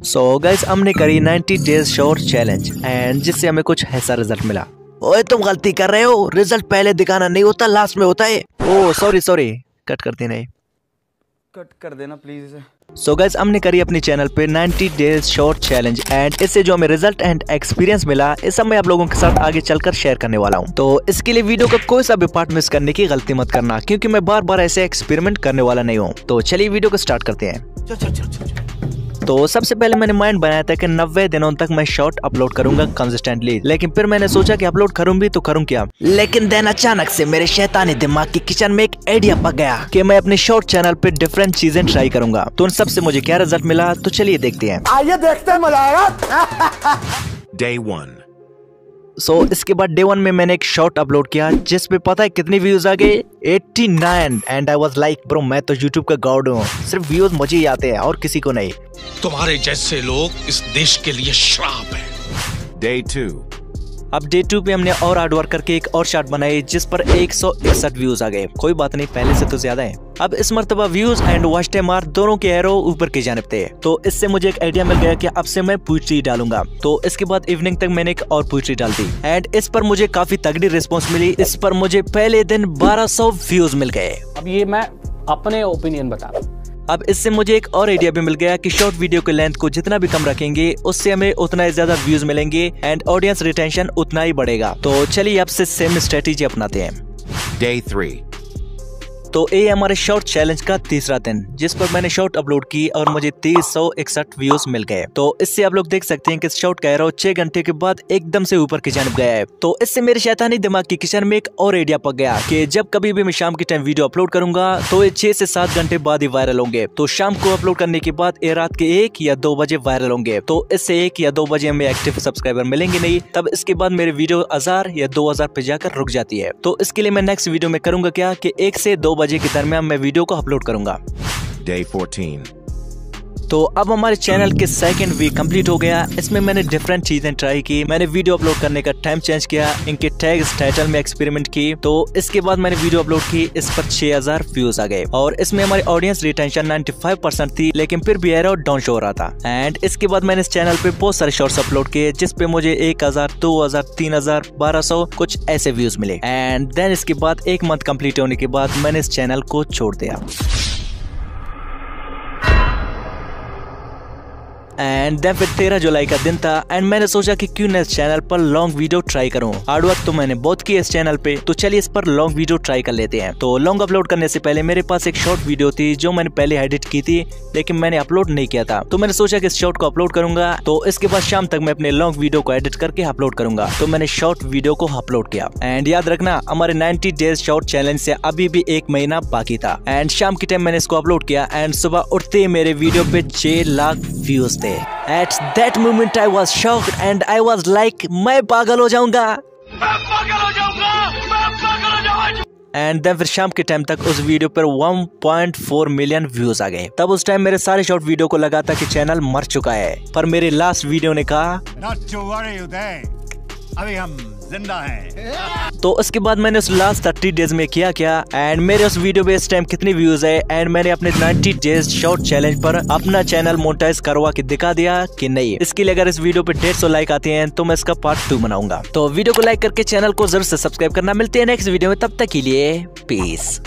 सो so, guys हमने करी 90 days short challenge and जिससे हमें कुछ ऐसा रिज़ल्ट मिला। ओए तुम गलती कर रहे हो। रिज़ल्ट पहले दिखाना नहीं होता लास्ट में होता है। ओ सॉरी सॉरी कट कर देना कट कर देना प्लीज़ इसे। सो so गाइस हमने करी अपनी चैनल पे 90 डेज़ शॉर्ट चैलेंज एंड इससे जो हमें रिज़ल्ट एंड एक्सपीरियंस मिला इस सब मैं आप लोगों के साथ आगे चलकर शेयर करने वाला हूँ। तो इसके लिए वीडियो का कोई सा भी पार्ट मिस करने की गलती मत करना क्योंकि मैं बार बार ऐसे एक्सपेरिमेंट करने वाला नहीं हूँ। तो चलिए वीडियो को स्टार्ट करते हैं। चल चल चल चल। तो सबसे पहले मैंने माइंड बनाया था कि नब्बे दिनों तक मैं शॉर्ट अपलोड करूँगा कंसिस्टेंटली लेकिन फिर मैंने सोचा कि अपलोड करूँ भी तो करूँ क्या? लेकिन देन अचानक से मेरे शैतानी दिमाग की किचन में एक आइडिया पक गया कि मैं अपने शॉर्ट चैनल पे डिफरेंट चीज़ें ट्राई करूँगा। तो उन सबसे मुझे क्या रिज़ल्ट मिला? तो चलिए देखते हैं। आइए देखते हैं मज़ा आएगा डे 1. सो so, इसके बाद डे वन में मैंने एक शॉर्ट अपलोड किया जिसमें पता है कितने व्यूज़ आ गए? 89 and I was like bro मैं तो यूट्यूब का गॉड हूँ। सिर्फ़ व्यूज़ मुझे ही आते हैं और किसी को नहीं. तुम्हारे जैसे लोग इस देश के लिए श्राप है। डे 2. अब डे टू पे हमने और हार्ड वर्क करके एक और शॉट बनाई, जिस पर एक सौ इकसठ व्यूज़ आ गए। कोई बात नहीं, पहले से तो ज़्यादा है। अब इस मरतबा views and watch time are दोनों के एरो ऊपर की जानब थे। तो इससे मुझे एक आइडिया मिल गया कि अब से मैं पोइट्री डालूँगा। तो इसके बाद इवनिंग तक मैंने एक और पोइट्री डाल दी। एंड इस पर मुझे काफ़ी तगड़ी रिस्पॉन्स मिली। इस पर मुझे पहले दिन 1200 व्यूज़ मिल गए। अब ये मैं अपने ओपिनियन बता रहा हूँ। अब इससे मुझे एक और आइडिया भी मिल गया कि शॉर्ट वीडियो के लेंथ को जितना भी कम रखेंगे, उससे हमें उतना ही ज़्यादा व्यूज़ मिलेंगे एंड ऑडियंस रिटेंशन उतना ही बढ़ेगा तो चलिए अब से सेम स्ट्रेटेजी अपनाते हैं डे 3. तो ये हमारे शॉर्ट चैलेंज का तीसरा दिन, जिस पर मैंने शॉर्ट अपलोड की और मुझे तीस सौ इकसठ व्यूज़ मिल गए। तो इससे आप लोग देख सकते हैं कि शॉर्ट का एरो छह घंटे के बाद एकदम से ऊपर की जानब गया है। तो इससे मेरे शैतानी दिमाग की किचन में एक और आइडिया पक गया कि जब कभी भी मैं शाम के टाइम वीडियो अपलोड करूँगा तो ये छह से सात घंटे बाद ही वायरल होंगे। तो शाम को अपलोड करने के बाद ये रात के एक या दो बजे वायरल होंगे। तो इससे एक या दो बजे हमें एक्टिव सब्सक्राइबर मिलेंगे नहीं, तब इसके बाद मेरे वीडियो हज़ार या दो हज़ार पे जाकर रुक जाती है। तो इसके लिए मैं नेक्स्ट वीडियो में करूँगा क्या की एक से दो बजे के दरमियान मैं वीडियो को अपलोड करूँगा Day 14. तो अब हमारे चैनल के सेकंड वीक कंप्लीट हो गया। इसमें मैंने डिफरेंट चीज़ें ट्राई की। मैंने वीडियो अपलोड करने का टाइम चेंज किया, इनके टैग्स टाइटल में एक्सपेरिमेंट की। तो इसके बाद मैंने वीडियो अपलोड की, इस पर 6000 व्यूज़ आ गए। और इसमें हमारी ऑडियंस रिटेंशन 95 परसेंट थी, लेकिन फिर भी एरो डाउन शो रहा था। एंड इसके बाद मैंने इस चैनल पे बहुत सारे शॉर्ट्स अपलोड किए जिसपे मुझे एक हज़ार, दो हज़ार, तीन हज़ार, बारह सौ कुछ ऐसे व्यूज़ मिले। एंड देन इसके बाद एक मंथ कंप्लीट होने के बाद मैंने इस चैनल को छोड़ दिया। एंड देन फिर तेरह जुलाई का दिन था एंड मैंने सोचा कि क्यों ना इस चैनल पर लॉन्ग वीडियो ट्राई करूँ। हार्ड वर्क तो मैंने बहुत किया इस चैनल पे तो चलिए इस पर लॉन्ग वीडियो ट्राई कर लेते हैं। तो लॉन्ग अपलोड करने से पहले मेरे पास एक शॉर्ट वीडियो थी, जो मैंने पहले एडिट की थी, लेकिन मैंने अपलोड नहीं किया था। तो मैंने सोचा कि इस शॉर्ट को अपलोड करूँगा तो इसके बाद शाम तक मैं अपने लॉन्ग वीडियो को एडिट करके अपलोड करूँगा। तो मैंने शॉर्ट वीडियो को अपलोड किया। एंड याद रखना, हमारे 90 डेज़ शॉर्ट चैलेंज से अभी भी एक महीना बाकी था। एंड शाम के टाइम मैंने इसको अपलोड किया एंड सुबह उठते ही मेरे वीडियो पे छह लाख व्यूज़ थे। At that moment I was shocked and I was like मैं पागल हो जाऊँगा। एंड देन फिर शाम के टाइम तक उस वीडियो पर 1.4 मिलियन व्यूज़ आ गए। तब उस टाइम मेरे सारे शॉर्ट वीडियो को लगा था कि चैनल मर चुका है। पर मेरे लास्ट वीडियो ने कहा अभी हम ज़िंदा हैं। तो उसके बाद मैंने उस लास्ट थर्टी डेज़ में किया क्या? एंड मेरे उस वीडियो पे इस टाइम कितनी व्यूज़ है? एंड मैंने अपने 90 डेज़ शॉर्ट चैलेंज पर अपना चैनल मोनेटाइज करवा के दिखा दिया कि नहीं? इसके लिए अगर इस वीडियो पे डेढ़ सौ लाइक आते हैं तो मैं इसका पार्ट टू बनाऊँगा। तो वीडियो को लाइक करके चैनल को ज़रूर से सब्सक्राइब करना। मिलते हैं नेक्स्ट वीडियो में। तब तक के लिए पीस